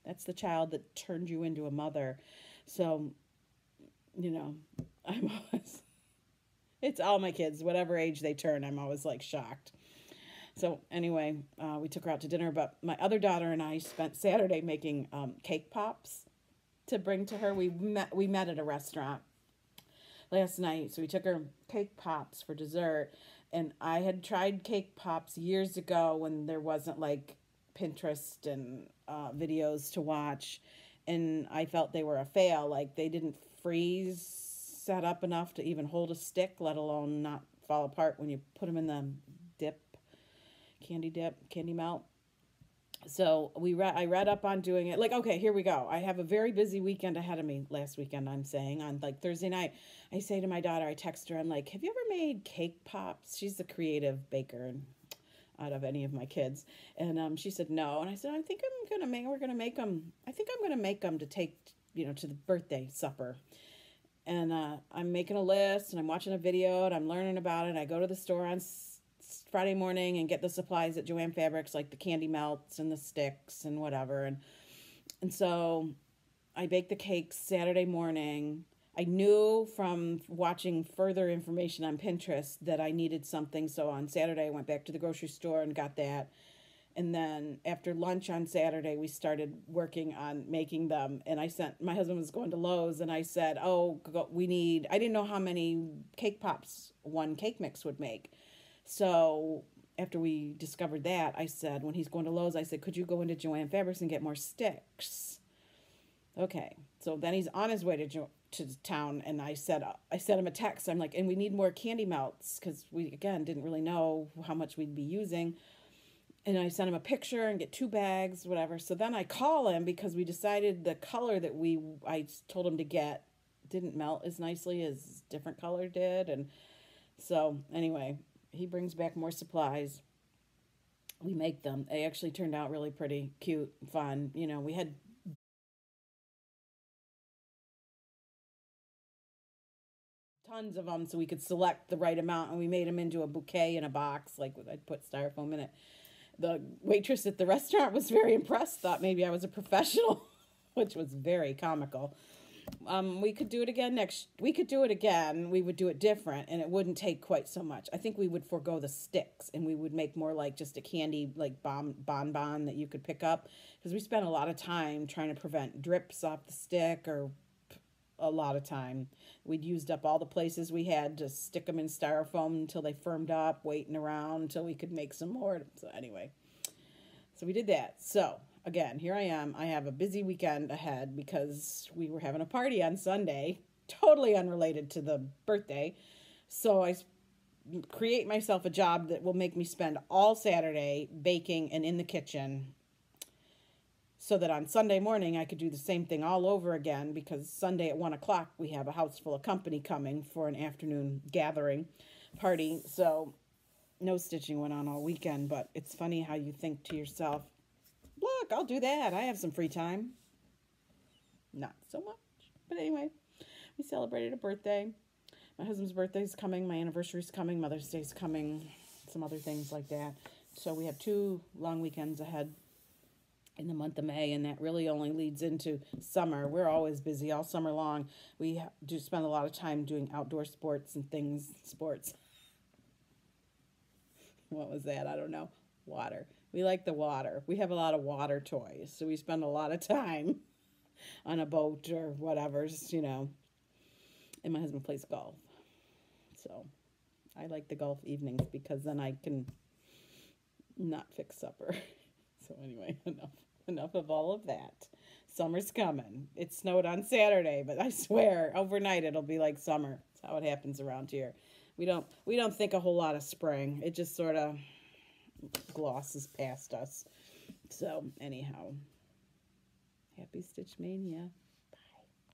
That's the child that turned you into a mother. So, you know, I'm always, it's all my kids, whatever age they turn, I'm always like shocked. So anyway, uh, we took her out to dinner, but my other daughter and I spent Saturday making um, cake pops to bring to her. We met we met at a restaurant last night, so we took her cake pops for dessert. And I had tried cake pops years ago when there wasn't like Pinterest and uh, videos to watch, and I felt they were a fail. Like they didn't freeze set up enough to even hold a stick, let alone not fall apart when you put them in the dip candy dip, candy melt. So we read. I read up on doing it. Like, okay, here we go. I have a very busy weekend ahead of me. Last weekend, I'm saying on like Thursday night, I say to my daughter, I text her, I'm like, "Have you ever made cake pops?" She's the creative baker out of any of my kids, and um, she said no. And I said, I think I'm gonna make. We're gonna make them. I think I'm gonna make them to take, you know, to the birthday supper and uh, I'm making a list and I'm watching a video and I'm learning about it. I go to the store on Friday morning and get the supplies at Joann Fabrics, like the candy melts and the sticks and whatever. And and so I bake the cakes Saturday morning. I knew from watching further information on Pinterest that I needed something. So on Saturday, I went back to the grocery store and got that. And then after lunch on Saturday, we started working on making them. And I sent my husband was going to Lowe's, and I said, "Oh, we need." I didn't know how many cake pops one cake mix would make. So after we discovered that, I said, when he's going to Lowe's, I said, could you go into Joann Fabrics and get more sticks? Okay. So then he's on his way to jo- to town, and I said, I sent him a text. I'm like, and we need more candy melts because we again didn't really know how much we'd be using. And I sent him a picture and get two bags, whatever. So then I call him because we decided the color that we I told him to get didn't melt as nicely as different color did, and so anyway, he brings back more supplies. We make them. They actually turned out really pretty cute, fun. You know, we had tons of them so we could select the right amount and we made them into a bouquet in a box like i'd put styrofoam in it the waitress at the restaurant was very impressed thought maybe i was a professional which was very comical um, we could do it again next. We could do it again. We would do it different, and it wouldn't take quite so much. I think we would forego the sticks, and we would make more like just a candy like bomb bonbon that you could pick up, because we spent a lot of time trying to prevent drips off the stick or a lot of time. We'd used up all the places we had to stick them in styrofoam until they firmed up, waiting around until we could make some more. So anyway, so we did that. So again, here I am. I have a busy weekend ahead because we were having a party on Sunday, totally unrelated to the birthday. So I create myself a job that will make me spend all Saturday baking and in the kitchen so that on Sunday morning I could do the same thing all over again because Sunday at one o'clock we have a house full of company coming for an afternoon gathering party. So no stitching went on all weekend, but it's funny how you think to yourself, look, I'll do that. I have some free time. Not so much. But anyway, we celebrated a birthday. My husband's birthday's coming. My anniversary's coming. Mother's Day's coming. Some other things like that. So we have two long weekends ahead in the month of May, and that really only leads into summer. We're always busy all summer long. We do spend a lot of time doing outdoor sports and things, sports. What was that? I don't know. Water. We like the water. We have a lot of water toys, so we spend a lot of time on a boat or whatever, you know. And my husband plays golf. So I like the golf evenings because then I can not fix supper. So anyway, enough enough of all of that. Summer's coming. It snowed on Saturday, but I swear overnight it'll be like summer. That's how it happens around here. We don't we don't think a whole lot of spring. It just sort of glosses past us. So anyhow, happy Stitch Maynia.